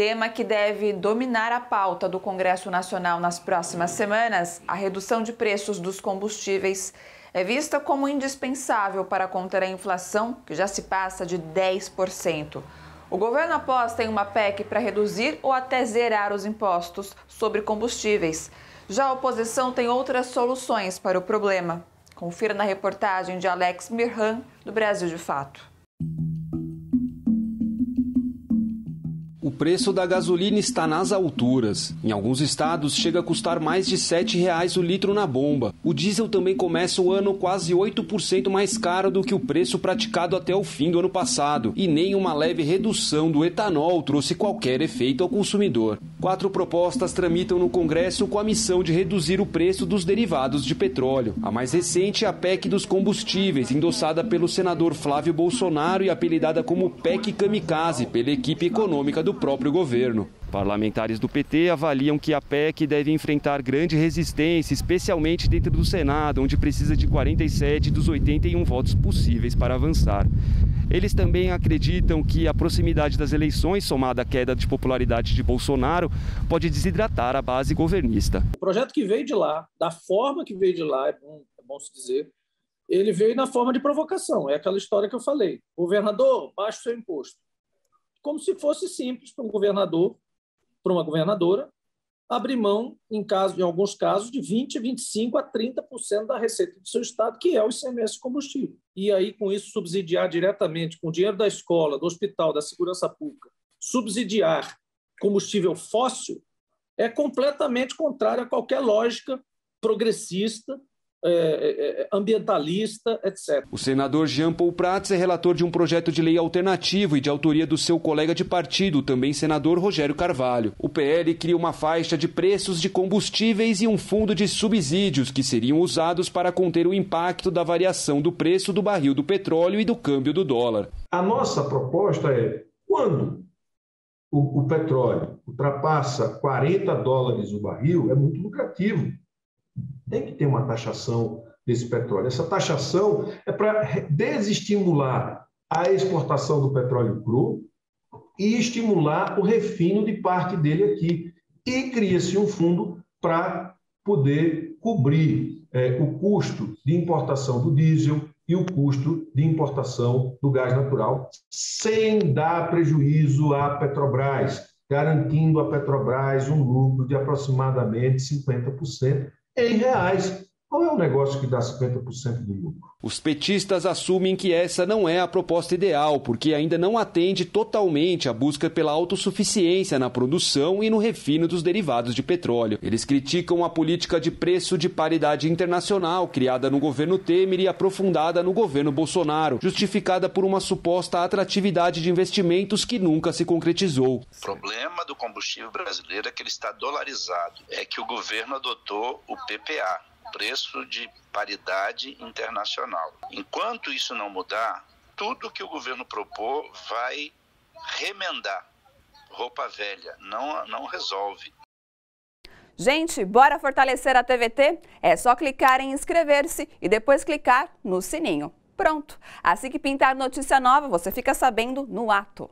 Tema que deve dominar a pauta do Congresso Nacional nas próximas semanas, a redução de preços dos combustíveis é vista como indispensável para conter a inflação, que já se passa de 10%. O governo aposta em uma PEC para reduzir ou até zerar os impostos sobre combustíveis. Já a oposição tem outras soluções para o problema. Confira na reportagem de Alex Mirhan, do Brasil de Fato. O preço da gasolina está nas alturas. Em alguns estados chega a custar mais de R$ 7,00 o litro na bomba. O diesel também começa o ano quase 8% mais caro do que o preço praticado até o fim do ano passado, e nem uma leve redução do etanol trouxe qualquer efeito ao consumidor. Quatro propostas tramitam no Congresso com a missão de reduzir o preço dos derivados de petróleo. A mais recente é a PEC dos combustíveis, endossada pelo senador Flávio Bolsonaro e apelidada como PEC Kamikaze pela equipe econômica do próprio governo. Parlamentares do PT avaliam que a PEC deve enfrentar grande resistência, especialmente dentro do Senado, onde precisa de 47 dos 81 votos possíveis para avançar. Eles também acreditam que a proximidade das eleições, somada à queda de popularidade de Bolsonaro, pode desidratar a base governista. O projeto que veio de lá, da forma que veio de lá, é bom, é bom se dizer, ele veio na forma de provocação. É aquela história que eu falei. Governador, baixe o seu imposto como se fosse simples para um governador, para uma governadora, abrir mão, em, caso, em alguns casos, de 20%, 25% a 30% da receita do seu Estado, que é o ICMS combustível. E aí, com isso, subsidiar diretamente, com o dinheiro da escola, do hospital, da segurança pública, subsidiar combustível fóssil, é completamente contrário a qualquer lógica progressista é, é, é, ambientalista, etc. O senador Jean Paul Prats é relator de um projeto de lei alternativo e de autoria do seu colega de partido, também senador Rogério Carvalho. O PL cria uma faixa de preços de combustíveis e um fundo de subsídios que seriam usados para conter o impacto da variação do preço do barril do petróleo e do câmbio do dólar. A nossa proposta é quando o, o petróleo ultrapassa 40 dólares o barril, é muito lucrativo tem que ter uma taxação desse petróleo. Essa taxação é para desestimular a exportação do petróleo cru e estimular o refino de parte dele aqui. E cria-se um fundo para poder cobrir é, o custo de importação do diesel e o custo de importação do gás natural, sem dar prejuízo à Petrobras, garantindo à Petrobras um lucro de aproximadamente 50% em reais. Qual é o negócio que dá 50% de lucro? Os petistas assumem que essa não é a proposta ideal, porque ainda não atende totalmente à busca pela autossuficiência na produção e no refino dos derivados de petróleo. Eles criticam a política de preço de paridade internacional criada no governo Temer e aprofundada no governo Bolsonaro, justificada por uma suposta atratividade de investimentos que nunca se concretizou. O problema do combustível brasileiro é que ele está dolarizado, é que o governo adotou o PPA preço de paridade internacional. Enquanto isso não mudar, tudo que o governo propor vai remendar roupa velha, não, não resolve. Gente, bora fortalecer a TVT? É só clicar em inscrever-se e depois clicar no sininho. Pronto! Assim que pintar notícia nova, você fica sabendo no ato.